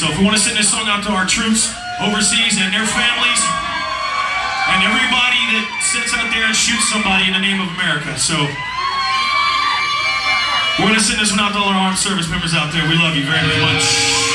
So if we want to send this song out to our troops overseas and their families and everybody that sits out there and shoots somebody in the name of America. So we're going to send this one out to all our armed service members out there. We love you very, very much.